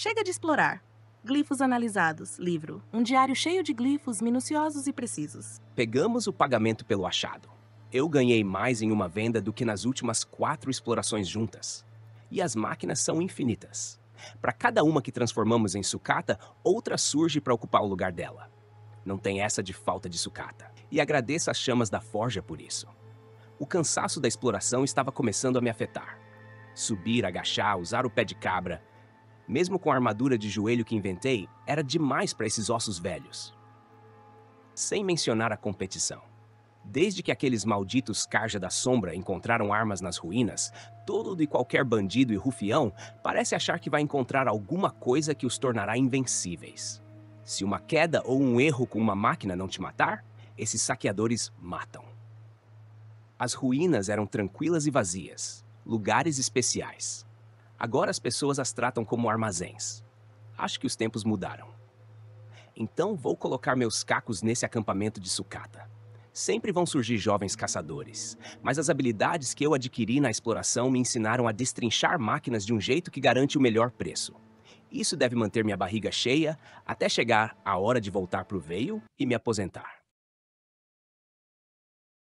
Chega de explorar. Glifos analisados. Livro. Um diário cheio de glifos minuciosos e precisos. Pegamos o pagamento pelo achado. Eu ganhei mais em uma venda do que nas últimas quatro explorações juntas. E as máquinas são infinitas. Para cada uma que transformamos em sucata, outra surge para ocupar o lugar dela. Não tem essa de falta de sucata. E agradeço as chamas da forja por isso. O cansaço da exploração estava começando a me afetar. Subir, agachar, usar o pé de cabra, mesmo com a armadura de joelho que inventei, era demais para esses ossos velhos. Sem mencionar a competição. Desde que aqueles malditos Carja da Sombra encontraram armas nas ruínas, todo e qualquer bandido e rufião parece achar que vai encontrar alguma coisa que os tornará invencíveis. Se uma queda ou um erro com uma máquina não te matar, esses saqueadores matam. As ruínas eram tranquilas e vazias, lugares especiais. Agora as pessoas as tratam como armazéns. Acho que os tempos mudaram. Então vou colocar meus cacos nesse acampamento de sucata. Sempre vão surgir jovens caçadores, mas as habilidades que eu adquiri na exploração me ensinaram a destrinchar máquinas de um jeito que garante o melhor preço. Isso deve manter minha barriga cheia até chegar a hora de voltar para o veio e me aposentar.